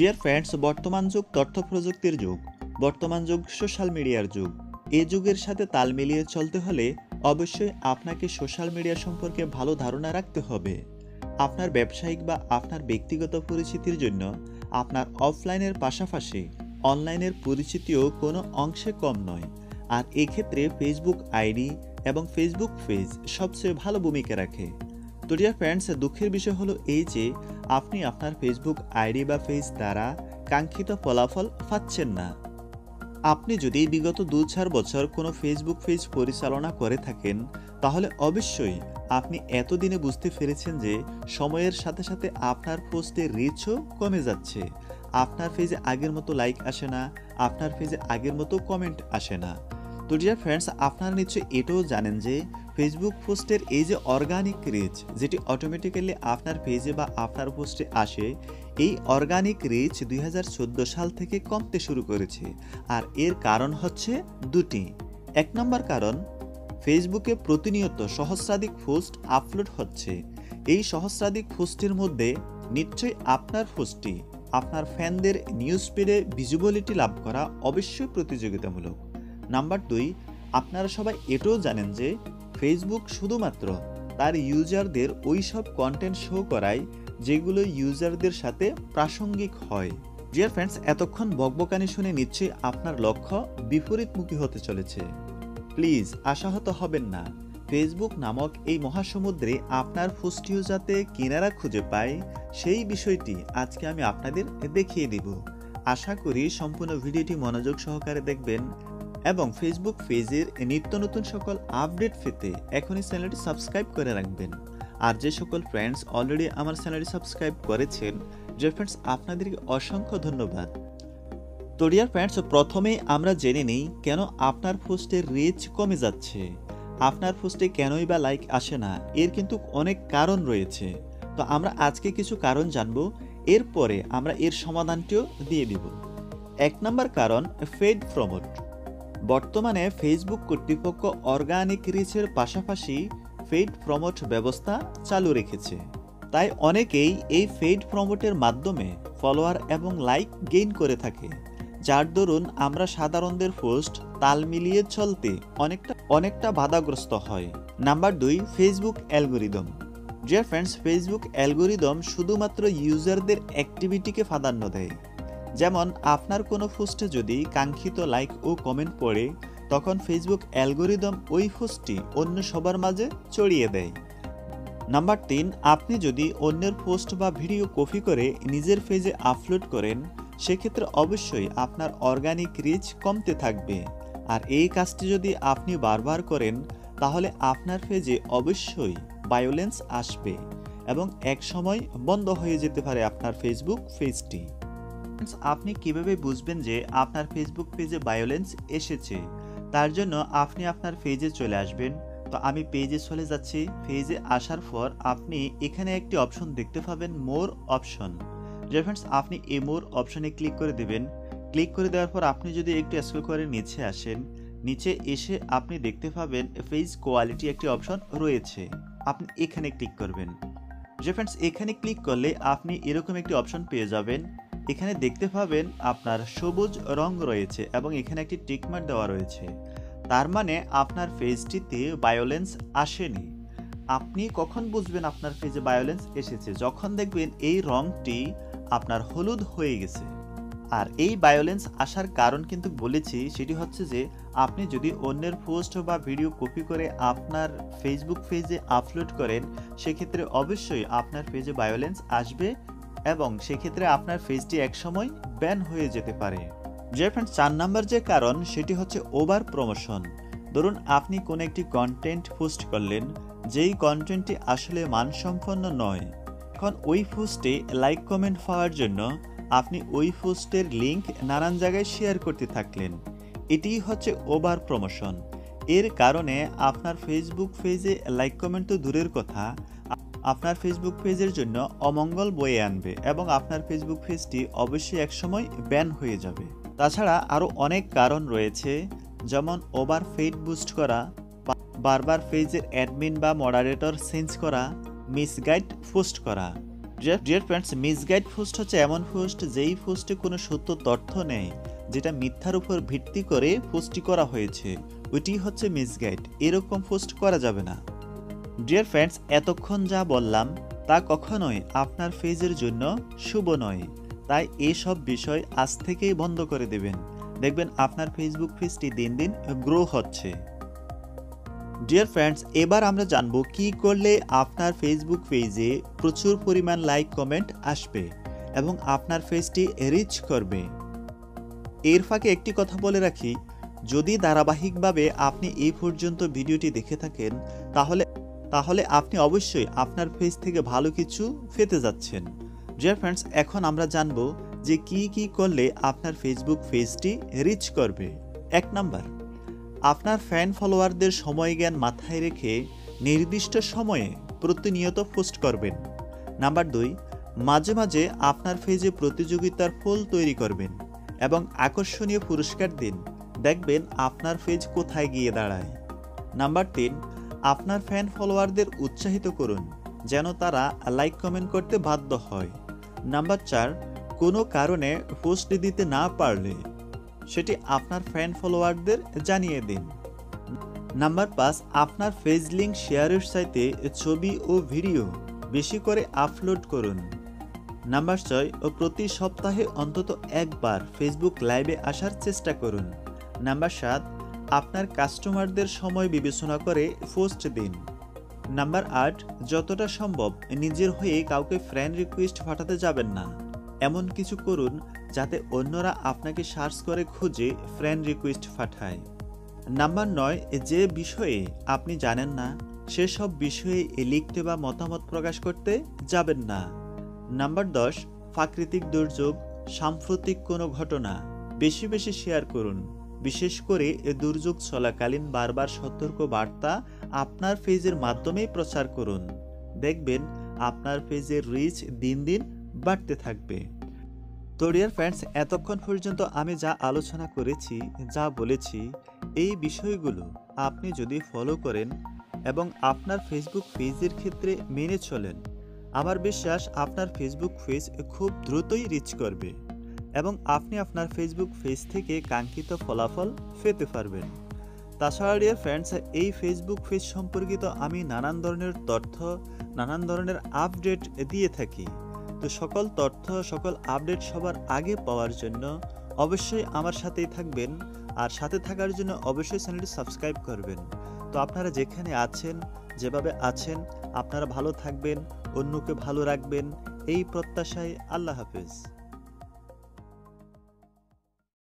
Dear friends বর্তমান যুগ তথ্য প্রযুক্তির যুগ। বর্তমান যুগ সোশ্যাল মিডিয়ার যুগ। এ যুগের সাথে তাল মিলিয়ে চলতে হলে অবশ্যই আপনাকে সোশ্যাল মিডিয়া সম্পর্কে ভালো ধারণা রাখতে হবে। আপনার ব্যবসায়িক বা আপনার ব্যক্তিগত পরিচিতির জন্য আপনার অফলাইনের পাশাপাশি অনলাইনের পরিচিতিও কোনো অংশে কম নয়। আর এক্ষেত্রে ফেসবুক আইডি এবং ফেসবুক পেজ সবচেয়ে ভালো ভূমিকা রাখে। তো ডিয়ার ফ্রেন্ডস দুঃখের বিষয় হলো এই যে আপনি আপনার ফেসবুক আইডি বা পেজ দ্বারা কাঙ্ক্ষিত ফলাফল পাচ্ছেন না। আপনি যদি বিগত দু চার বছর কোনো ফেসবুক পেজ পরিচালনা করে থাকেন, তাহলে অবশ্যই আপনি এতদিনে বুঝতে পেরেছেন যে সময়ের সাথে সাথে আপনার পোস্টের রিচও কমে যাচ্ছে। আপনার পেজে আগের মতো লাইক আসে না, আপনার পেজে আগের মতো কমেন্ট আসে না। তো ডিয়ার ফ্রেন্ডস আপনারা নিশ্চয়ই এটাও জানেন যে ফেসবুক পোস্টের এই যে অর্গানিক রিচ যেটি অটোমেটিক্যালি আপনার পেজে বা আপনার পোস্টে আসে, এই অর্গানিক রিচ দুই হাজার চোদ্দ সাল থেকে কমতে শুরু করেছে। আর এর কারণ হচ্ছে দুটি। এক নম্বর কারণ ফেসবুকে প্রতিনিয়ত সহস্রাধিক পোস্ট আপলোড হচ্ছে। এই সহস্রাধিক পোস্টের মধ্যে নিশ্চয়ই আপনার পোস্টটি আপনার ফ্যানদের নিউজ পেডে ভিজিবিলিটি লাভ করা অবশ্যই প্রতিযোগিতামূলক। নাম্বার দুই, আপনারা সবাই এটাও জানেন যে ফেসবুক শুধুমাত্র। তার ইউজারদের ওই সব কন্টেন্ট শো করায় যেগুলো ইউজারদের সাথে প্রাসঙ্গিক হয়। ডিয়ার ফ্রেন্ডস এতক্ষণ বকবকানি শুনে নিশ্চয়ই আপনার লক্ষ্য বিপরীতমুখী হতে চলেছে। প্লিজ আশাহত হবেন না। ফেসবুক নামক এই মহাসমুদ্রে আপনার ফুষ্টিও যাতে কিনারা খুঁজে পায়, সেই বিষয়টি আজকে আমি আপনাদের দেখিয়ে দিব। আশা করি সম্পূর্ণ ভিডিওটি মনোযোগ সহকারে দেখবেন। এবং ফেসবুক পেজের নিত্য নতুন সকল আপডেট পেতে এখনই চ্যানেলটি সাবস্ক্রাইব করে রাখবেন। আর যে সকল ফ্রেন্ডস অলরেডি আমার চ্যানেলটি সাবস্ক্রাইব করেছেন, যে ফ্রেন্ডস আপনাদেরকে অসংখ্য ধন্যবাদ। তো ডিয়ার ফ্রেন্ডস প্রথমেই আমরা জেনে নিই কেন আপনার পোস্টের রিচ কমে যাচ্ছে। আপনার পোস্টে কেনই বা লাইক আসে না, এর কিন্তু অনেক কারণ রয়েছে। তো আমরা আজকে কিছু কারণ জানব, এরপরে আমরা এর সমাধানটিও দিয়ে দিব। এক নম্বর কারণ ফেড প্রমোট বর্তমানে ফেসবুক কর্তৃপক্ষ অর্গানিক রিচের পাশাপাশি ফেড প্রমোট ব্যবস্থা চালু রেখেছে। তাই অনেকেই এই ফেড প্রমোটের মাধ্যমে ফলোয়ার এবং লাইক গেইন করে থাকে। যার দরুন আমরা সাধারণদের পোস্ট তাল মিলিয়ে চলতে অনেকটা অনেকটা বাধাগ্রস্ত হয়। নাম্বার দুই Facebook algorithm dear friends Facebook algorithm শুধুমাত্র ইউজারদের অ্যাক্টিভিটিকে প্রাধান্য দেয়। যেমন, আপনার কোনো পোস্টে যদি কাঙ্ক্ষিত লাইক ও কমেন্ট পড়ে, তখন ফেসবুক অ্যালগোরিদম ওই পোস্টটি অন্য সবার মাঝে ছড়িয়ে দেয়। নাম্বার তিন, আপনি যদি অন্যের পোস্ট বা ভিডিও কপি করে নিজের পেজে আপলোড করেন, সেক্ষেত্রে অবশ্যই আপনার অর্গানিক রিচ কমতে থাকবে। আর এই কাজটি যদি আপনি বারবার করেন, তাহলে আপনার পেজে অবশ্যই বায়োলেন্স আসবে এবং এক সময় বন্ধ হয়ে যেতে পারে আপনার ফেসবুক পেজটি আপনি কীভাবে বুঝবেন যে আপনার ফেসবুক পেজে বায়োলেন্স এসেছে? তার জন্য আপনি আপনার পেজে চলে আসবেন। তো আমি পেজে চলে যাচ্ছি। পেজে আসার পর আপনি এখানে একটি অপশন দেখতে পাবেন মোর অপশন যে ফ্রেন্ডস আপনি এই মোর অপশনে ক্লিক করে দেবেন। ক্লিক করে দেওয়ার পর আপনি যদি একটু স্ক্রল করে নিচে আসেন, নিচে এসে আপনি দেখতে পাবেন পেজ কোয়ালিটি একটি অপশন রয়েছে। আপনি এখানে ক্লিক করবেন। যে ফ্রেন্ডস এখানে ক্লিক করলে আপনি এরকম একটি অপশন পেয়ে যাবেন। এখানে দেখতে পাবেন আপনার সবুজ রং রয়েছে এবং এখানে একটি টিকমার্ক দেওয়া রয়েছে। তার মানে আপনার পেজটিতে বায়োলেন্স আসেনি। আপনি কখন বুঝবেন আপনার পেজে বায়োলেন্স এসেছে? যখন দেখবেন এই রংটি আপনার হলুদ হয়ে গেছে। আর এই বায়োলেন্স আসার কারণ কিন্তু বলেছি, সেটি হচ্ছে যে আপনি যদি অন্যের পোস্ট বা ভিডিও কপি করে আপনার ফেসবুক পেজে আপলোড করেন, সেক্ষেত্রে অবশ্যই আপনার পেজে বায়োলেন্স আসবে এবং সেক্ষেত্রে আপনার পেজটি একসময় ব্যান হয়ে যেতে পারে। যে ফ্রেন্ড চার নাম্বার যে কারণ, সেটি হচ্ছে ওভার প্রমোশন ধরুন, আপনি কোনো একটি কন্টেন্ট পোস্ট করলেন, যেই কন্টেন্টটি আসলে মানসম্পন্ন নয়। এখন ওই পোস্টে লাইক কমেন্ট পাওয়ার জন্য আপনি ওই পোস্টের লিঙ্ক নানান জায়গায় শেয়ার করতে থাকলেন। এটিই হচ্ছে ওভার প্রমোশন এর কারণে আপনার ফেসবুক পেজে লাইক কমেন্ট তো দূরের কথা। আপনার ফেসবুক পেজের জন্য অমঙ্গল বয়ে আনবে এবং আপনার ফেসবুক পেজটি অবশ্যই একসময় ব্যান হয়ে যাবে। তাছাড়া আরও অনেক কারণ রয়েছে, যেমন ওভার ফেড বুস্ট করা বারবার পেজের অ্যাডমিন বা মডারেটর চেঞ্জ করা, মিসগাইড পোস্ট করা। ডিয়ার ফ্রেন্ডস মিসগাইড পোস্ট হচ্ছে এমন পোস্ট যেই পোস্টে কোনো সত্য তথ্য নেই, যেটা মিথ্যার উপর ভিত্তি করে পোস্টটি করা হয়েছে। ওইটি হচ্ছে মিসগাইড। এরকম পোস্ট করা যাবে না। ডিয়ার ফ্রেন্ডস এতক্ষণ যা বললাম, তা কখনোই আপনার ফেজের জন্য শুভ নয়। তাই এসব বিষয় আজ থেকেই বন্ধ করে দেবেন। দেখবেন আপনার ফেসবুক পেজটি দিন দিন গ্রো হচ্ছে। ডিয়ার ফ্রেন্ডস এবার আমরা জানব কি করলে আপনার ফেসবুক পেজে প্রচুর পরিমাণ লাইক কমেন্ট আসবে এবং আপনার পেজটি রিচ করবে। এর ফাঁকে একটি কথা বলে রাখি, যদি ধারাবাহিকভাবে আপনি এই পর্যন্ত ভিডিওটি দেখে থাকেন, তাহলে তাহলে আপনি অবশ্যই আপনার পেজ থেকে ভালো কিছু পেতে যাচ্ছেন। ডিয়ার ফ্রেন্ডস এখন আমরা জানব যে কি কি করলে আপনার ফেসবুক পেজটি রিচ করবে। এক নাম্বার, আপনার ফ্যান ফলোয়ারদের সময় জ্ঞান মাথায় রেখে নির্দিষ্ট সময়ে প্রতিনিয়ত পোস্ট করবেন। নাম্বার দুই, মাঝে মাঝে আপনার পেজে প্রতিযোগিতার ফল তৈরি করবেন এবং আকর্ষণীয় পুরস্কার দিন। দেখবেন আপনার পেজ কোথায় গিয়ে দাঁড়ায়। নাম্বার তিন আপনার ফ্যান ফলোয়ারদের উৎসাহিত করুন, যেন তারা লাইক কমেন্ট করতে বাধ্য হয়। নাম্বার চার, কোনো কারণে পোস্ট দিতে না পারলে, সেটি আপনার ফ্যান ফলোয়ারদের জানিয়ে দিন। নাম্বার পাঁচ, আপনার ফেজ লিঙ্ক শেয়ারের সাইতে ছবি ও ভিডিও বেশি করে আপলোড করুন। নাম্বার ছয় ও প্রতি সপ্তাহে অন্তত একবার ফেসবুক লাইভে আসার চেষ্টা করুন। নাম্বার সাত আপনার কাস্টমারদের সময় বিবেচনা করে পোস্ট দিন। নাম্বার আট, যতটা সম্ভব নিজের হয়ে কাউকে ফ্রেন্ড রিকোয়েস্ট পাঠাতে যাবেন না। এমন কিছু করুন যাতে অন্যরা আপনাকে সার্চ করে খুঁজে ফ্রেন্ড রিকোয়েস্ট পাঠায়। নাম্বার নয়, যে বিষয়ে আপনি জানেন না, সেসব বিষয়ে লিখতে বা মতামত প্রকাশ করতে যাবেন না। নাম্বার দশ, প্রাকৃতিক দুর্যোগ, সাম্প্রতিক কোনো ঘটনা, বেশি বেশি শেয়ার করুন। বিশেষ করে এ দুর্যোগ চলাকালীন বারবার সতর্ক বার্তা আপনার পেজের মাধ্যমেই প্রচার করুন। দেখবেন আপনার পেজের রিচ দিন দিন বাড়তে থাকবে। তো ডিয়ার ফ্রেন্ডস এতক্ষণ পর্যন্ত আমি যা আলোচনা করেছি, যা বলেছি, এই বিষয়গুলো আপনি যদি ফলো করেন এবং আপনার ফেসবুক পেজের ক্ষেত্রে মেনে চলেন, আমার বিশ্বাস আপনার ফেসবুক পেজ খুব দ্রুতই রিচ করবে। এবং আপনি আপনার ফেসবুক পেজ থেকে কাঙ্ক্ষিত ফলাফল পেতে পারবেন। তাছাড়া ডিয়ার ফ্রেন্ডস এই ফেসবুক পেজ সম্পর্কিত আমি নানান ধরনের তথ্য, নানান ধরনের আপডেট দিয়ে থাকি। তো সকল তথ্য, সকল আপডেট সবার আগে পাওয়ার জন্য অবশ্যই আমার সাথেই থাকবেন আর সাথে থাকার জন্য অবশ্যই চ্যানেলটি সাবস্ক্রাইব করবেন। তো আপনারা যেখানে আছেন, যেভাবে আছেন, আপনারা ভালো থাকবেন, অন্যকে ভালো রাখবেন, এই প্রত্যাশায় আল্লাহ হাফেজ।